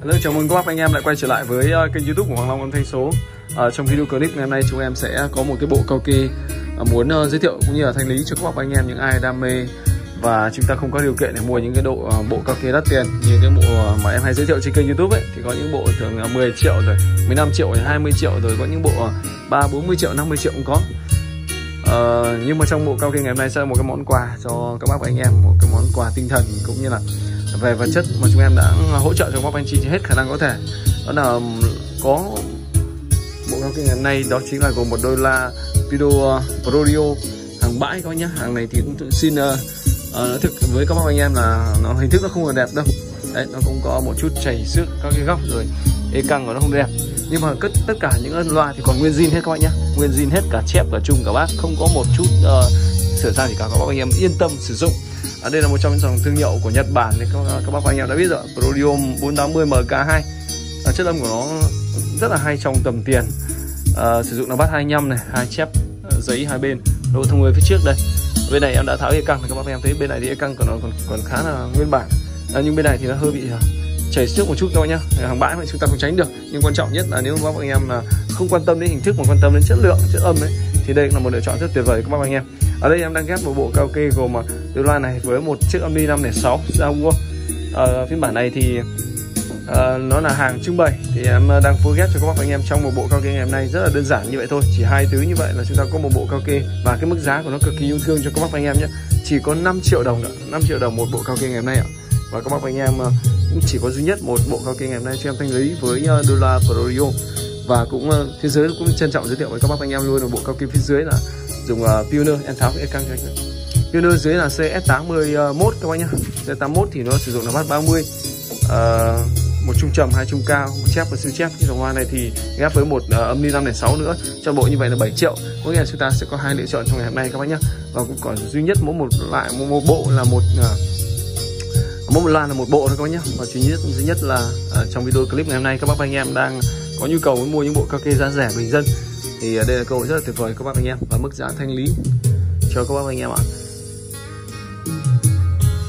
Hello, chào mừng các bác anh em lại quay trở lại với uh, kênh youtube của Hoàng Long âm thanh số. Uh, Trong video clip ngày hôm nay chúng em sẽ có một cái bộ cao kê uh, muốn uh, giới thiệu cũng như là thanh lý cho các bác anh em những ai đam mê. Và chúng ta không có điều kiện để mua những cái độ uh, bộ cao kê đắt tiền như cái bộ mà em hay giới thiệu trên kênh youtube ấy thì có những bộ thường là 10 triệu rồi 15 triệu rồi 20 triệu rồi có những bộ uh, 3 40 triệu 50 triệu cũng có. Uh, nhưng mà trong bộ cao kê ngày hôm nay sẽ là một cái món quà cho các bác và anh em một cái món quà tinh thần cũng như là về vật chất mà chúng em đã hỗ trợ cho các bác anh chị hết khả năng có thể. Đó là um, có bộ cao kinh ngày nay đó chính là gồm một đôi la video uh, Prodio hàng bãi các bác nhé hàng này thì cũng xin uh, uh, nói thực với các bác anh em là nó hình thức nó không còn đẹp đâu. Đấy nó cũng có một chút chảy xước các cái góc rồi ê căng của nó không đẹp. Nhưng mà cất tất cả những loa thì còn nguyên zin hết các bạn nhé nguyên zin hết cả chép cả chung cả bác không có một chút uh, sửa sang gì cả. Các bác anh em yên tâm sử dụng ở đây là một trong những dòng thương hiệu của Nhật Bản thì các, các bác anh em đã biết rồi. Prodium 480 MK2 à, chất âm của nó rất là hay trong tầm tiền. À, sử dụng là bát 25 này hai chép à, giấy hai bên lỗ thông người phía trước đây. Bên này em đã tháo e căng các bác anh em thấy bên này thì e căng của nó còn còn khá là nguyên bản. À, nhưng bên này thì nó hơi bị à, chảy trước một chút thôi nhá. Hàng bãi mà chúng ta không tránh được. Nhưng quan trọng nhất là nếu các bác anh em là không quan tâm đến hình thức mà quan tâm đến chất lượng chất âm ấy thì đây là một lựa chọn rất tuyệt vời các bác anh em. Ở đây em đang ghép một bộ cao kê gồm từ loa này với một chiếc âm ly 506 ra mua ở ờ, phiên bản này thì uh, nó là hàng trưng bày. Thì em ờ, đang phối ghép cho các bác anh em trong một bộ cao kê ngày hôm nay. Rất là đơn giản như vậy thôi chỉ hai thứ như vậy là chúng ta có một bộ cao kê. Và cái mức giá của nó cực kỳ yêu thương cho các bác anh em nhé. Chỉ có 5 triệu đồng nữa 5 triệu đồng một bộ cao kê ngày hôm nay ạ. Và các bác anh em cũng chỉ có duy nhất một bộ cao kê ngày hôm nay cho em thanh lý với đô la Prorio và cũng phía dưới cũng trân trọng giới thiệu với các bác anh em luôn là bộ cao kê phía dưới là dùng uh, Pioneer em tháo cái căng cho anh Tuner dưới là CS81 các bác nhá. CS81 thì nó sử dụng là bát 30 à, một trung trầm hai trung cao một chép và siêu chép. Cái dòng hoa này thì ghép với một uh, âm ly 506 nữa. Cho bộ như vậy là 7 triệu. Có nghĩa là chúng ta sẽ có hai lựa chọn trong ngày hôm nay các bác nhá. Và cũng còn duy nhất mỗi một loại một, một bộ là một uh, mỗi một loa là một bộ thôi các bác nhá. Và duy nhất duy nhất là uh, trong video clip ngày hôm nay các bác anh em đang có nhu cầu muốn mua những bộ karaoke giá rẻ bình dân. Thì đây là cơ hội rất là tuyệt vời các bác anh em. Và mức giá thanh lý cho các bác anh em ạ.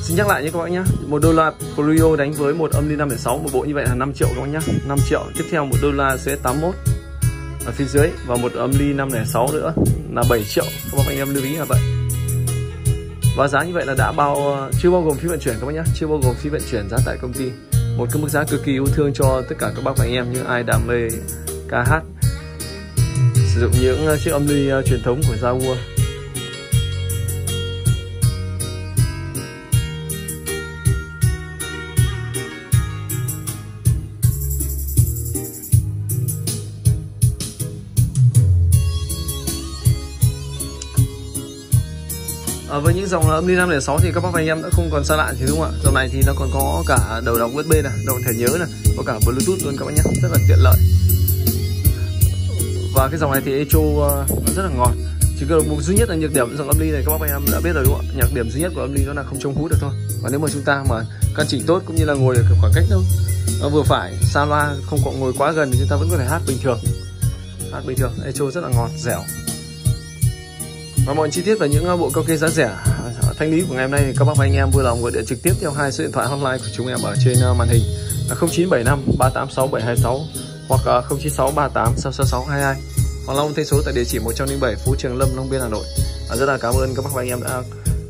Xin nhắc lại nhé các bạn nhé. Một đô la Polio đánh với một âm ly 506 một bộ như vậy là 5 triệu các bạn nhé. 5 triệu. Tiếp theo một đô la sẽ 81 ở phía dưới và một âm ly 506 nữa là 7 triệu. Các bác anh em lưu ý là vậy. Và giá như vậy là đã bao chưa bao gồm phí vận chuyển các bạn nhé. Chưa bao gồm phí vận chuyển giá tại công ty. Một cái mức giá cực kỳ yêu thương cho tất cả các bác và anh em như ai đam mê ca hát sử dụng những chiếc âm ly uh, truyền thống của Jaguar À, với những dòng âm ly 506 thì các bác anh em đã không còn xa lạ thì đúng không ạ? Dòng này thì nó còn có cả đầu đọc USB này đầu thẻ nhớ này có cả Bluetooth luôn các bác nhé rất là tiện lợi. Và cái dòng này thì echo ờ, nó rất là ngọt. Chỉ cần một duy nhất là nhược điểm dòng âm ly này các bác anh em đã biết rồi đúng không ạ? Nhược điểm duy nhất của âm ly đó là không trông hút được thôi. Và nếu mà chúng ta mà căn chỉnh tốt cũng như là ngồi ở khoảng cách đâu nó vừa phải xa loa không có ngồi quá gần thì chúng ta vẫn có thể hát bình thường. Hát bình thường echo rất là ngọt dẻo và mọi chi tiết về những ờ, bộ cao kê giá rẻ ờ, thanh lý của ngày hôm nay thì các bác và anh em vui lòng gọi điện trực tiếp theo hai số điện thoại hotline của chúng em ở trên ờ, màn hình là 0975 386 726 hoặc 096 38 666 22 Hoàng Long thay số tại địa chỉ 107 Phú Trường Lâm Long Biên Hà Nội. Rất là cảm ơn các bác và anh em đã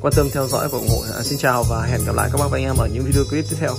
quan tâm theo dõi và ủng hộ. À, xin chào và hẹn gặp lại các bác và anh em ở những video clip tiếp theo.